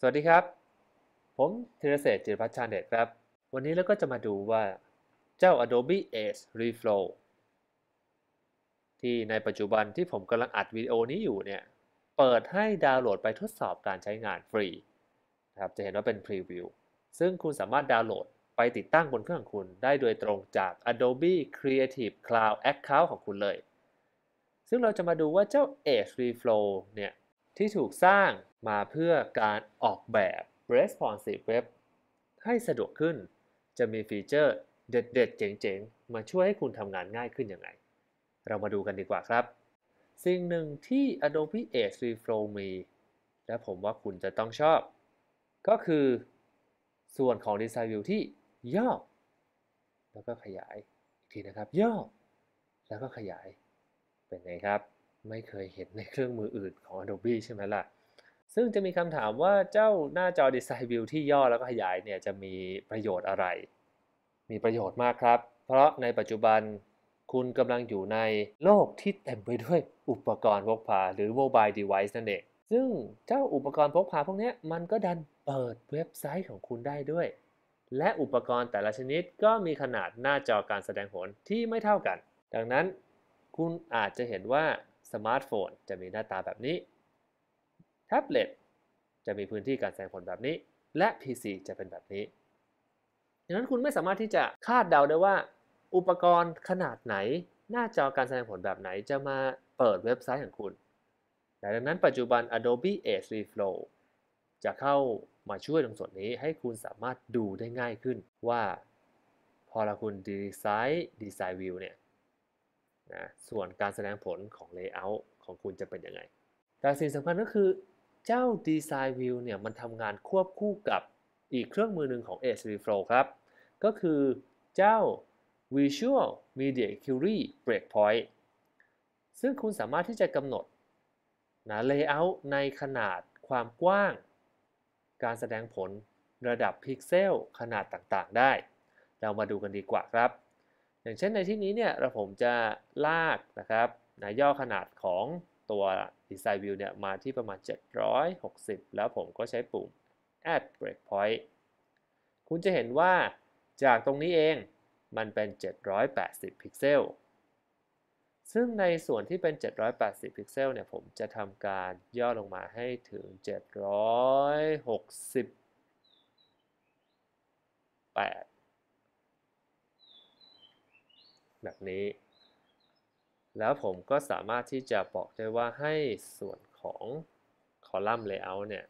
สวัสดีครับ ผมธีรเศษจิรพัชชาเดชครับ วันนี้เราก็จะมาดูว่าเจ้า Adobe Edge Reflow ที่ในปัจจุบันที่ผมกำลังอัดวิดีโอนี้อยู่เนี่ย เปิดให้ดาวน์โหลดไปทดสอบการใช้งานฟรีนะครับ จะเห็นว่าเป็นพรีวิว ซึ่งคุณสามารถดาวน์โหลดไปติดตั้งบนเครื่องของคุณได้โดยตรงจาก Adobe Creative Cloud Account ของคุณเลย ซึ่งเราจะมาดูว่าเจ้า Edge Reflow เนี่ยที่ถูกสร้าง มาเพื่อการออกแบบ responsive web ให้สะดวกขึ้น จะมีฟีเจอร์เด็ดๆ เจ๋งๆ มาช่วยให้คุณทำงานง่ายขึ้นยังไง เรามาดูกันดีกว่าครับ สิ่งหนึ่งที่ Adobe Edge Reflow มี และผมว่าคุณจะต้องชอบ ก็คือ ส่วนของ Design View ที่ย่อ แล้วก็ขยาย อีกทีนะครับ ย่อ แล้วก็ขยาย เป็นไงครับ ไม่เคยเห็นในเครื่องมืออื่นของ Adobe ใช่ไหมล่ะ ซึ่งจะมีคำถามว่าเจ้าหน้าจอ Design View ที่ย่อแล้วก็ขยายเนี่ยจะมีประโยชน์อะไร มีประโยชน์มากครับ เพราะในปัจจุบันคุณกำลังอยู่ในโลกที่เต็มไปด้วยอุปกรณ์พกพาหรือ Mobile Device นั่นเอง ซึ่งเจ้าอุปกรณ์พกพาพวกนี้มันก็ดันเปิดเว็บไซต์ของคุณได้ด้วย และอุปกรณ์แต่ละชนิดก็มีขนาดหน้าจอการแสดงผลที่ไม่เท่ากัน ดังนั้นคุณอาจจะเห็นว่าสมาร์ทโฟนจะมีหน้าตาแบบนี้ แท็บเล็ตจะมีพื้นที่การแสดงผลแบบนี้ และ PC จะเป็นแบบนี้ดังนั้นคุณไม่สามารถที่จะคาดเดาได้ว่า อุปกรณ์ขนาดไหน หน้าจอการแสดงผลแบบไหนจะมาเปิดเว็บไซต์ของคุณดังนั้นปัจจุบัน Adobe Edge Reflow จะเข้ามาช่วยตรงส่วนนี้ให้คุณสามารถดูได้ง่ายขึ้นว่าพอเราคุณดีไซน์ดีไซน์วิวเนี่ยนะส่วนการแสดงผลของ Layout ของคุณจะเป็นยังไง แต่สิ่งสำคัญก็คือ เจ้า Design View เนี่ยมันทำงานควบคู่กับอีกเครื่องมือหนึ่งของ Edge Reflow ครับ ก็คือเจ้า Visual Media Query Breakpoint ซึ่งคุณสามารถที่จะกำหนดนะ Layout ในขนาดความกว้าง การแสดงผลระดับพิกเซลขนาดต่างๆ ได้ เรามาดูกันดีกว่าครับ อย่างเช่นในที่นี้เนี่ยเราผมจะลากนะครับนะย่อขนาดของ ตัว Design View เนี่ยมาที่ประมาณ 760 แล้วผมก็ใช้ปุ่ม add breakpoint คุณจะเห็นว่าจากตรงนี้เองมันเป็น 780 พิกเซล ซึ่งในส่วนที่เป็น 780 พิกเซลเนี่ยผมจะทำการย่อลงมาให้ถึง 768แบบนี้ แล้วผมก็สามารถที่จะบอกได้ว่าให้ส่วนของคอลัมน์ layout เนี่ย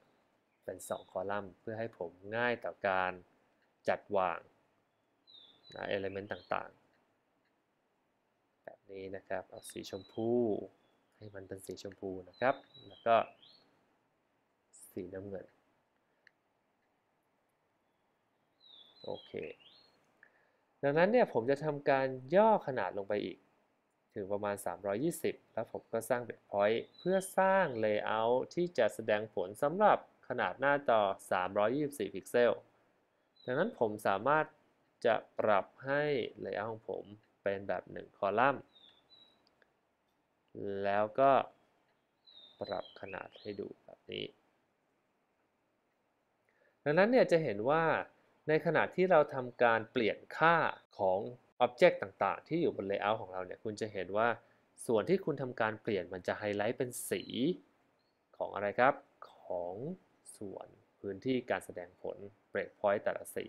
เป็น 2 คอลัมน์ เพื่อให้ผมง่ายต่อการจัดวางนะเอลิเมนต์ต่างๆ แบบนี้นะครับ เอาสีชมพู ให้มันเป็นสีชมพูนะครับ แล้วก็สีน้ำเงิน โอเค ดังนั้นเนี่ยผมจะทำการย่อขนาดลงไปอีก ถึงประมาณ 320 แล้วผมก็สร้างเบรกพอยต์เพื่อสร้าง Layout ที่จะแสดงผลสำหรับขนาดหน้าจอ 324 พิกเซล ดังนั้นผมสามารถจะปรับให้ Layout ของผมเป็นแบบ 1 คอลัมน์ แล้วก็ปรับขนาดให้ดูแบบนี้ ดังนั้นเนี่ยจะเห็นว่าในขณะที่เราทำการเปลี่ยนค่าของ Object ต่างๆ ที่อยู่บน Layout ของเราเนี่ยคุณจะเห็นว่าส่วนที่คุณทำการเปลี่ยนมันจะไฮไลท์เป็นสีของอะไรครับ ของส่วนพื้นที่การแสดงผล Breakpoint แต่ละสี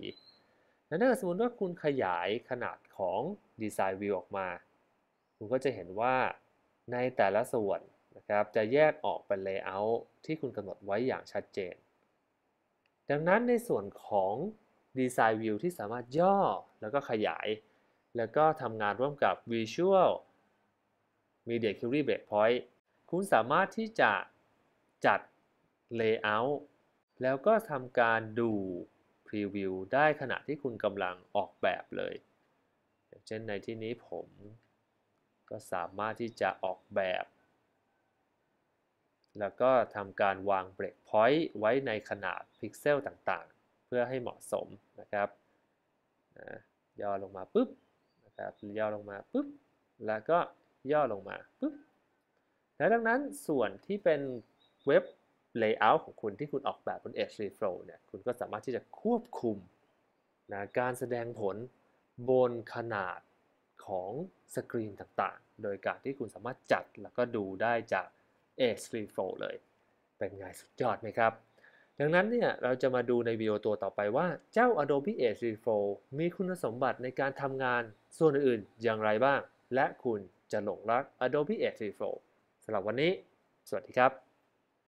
และถ้าสมมติว่าคุณขยายขนาดของ Design View ออกมา คุณก็จะเห็นว่าในแต่ละส่วนนะครับจะแยกออกเป็น Layout ที่คุณกำหนดไว้อย่างชัดเจน ดังนั้นในส่วนของ Design View ที่สามารถย่อแล้วก็ขยาย แล้วก็ทำงานร่วมกับ Visual Media Query Breakpoint คุณสามารถที่จะจัด Layout แล้วก็ทำการดู Preview ได้ขณะที่คุณกำลังออกแบบเลย เช่นในที่นี้ผมก็สามารถที่จะออกแบบ แล้วก็ทำการวาง Breakpoint ไว้ในขนาดพิกเซลต่างๆ เพื่อให้เหมาะสมนะครับนะย่อลงมาปุ๊บ นะครับย่อลงมาปุ๊บแล้วก็ย่อลงมาปุ๊บและดังนั้นส่วนที่เป็นเว็บ layout ของคุณที่คุณออกแบบบน Edge Reflow เนี่ยคุณก็สามารถที่จะควบคุมนะการแสดงผลบนขนาดของสกรีนต่างๆ โดยการที่คุณสามารถจัดแล้วก็ดูได้จาก Edge Reflow เลย เป็นไงสุดยอดไหมครับ ดังนั้นเนี่ยเราจะมาดูในวิดีโอตัวต่อไปว่าเจ้า Adobe Edge Reflow มีคุณสมบัติในการทำงานส่วนอื่นอย่างไรบ้าง และคุณจะหลงรัก Adobe Edge Reflow สำหรับวันนี้ สวัสดีครับ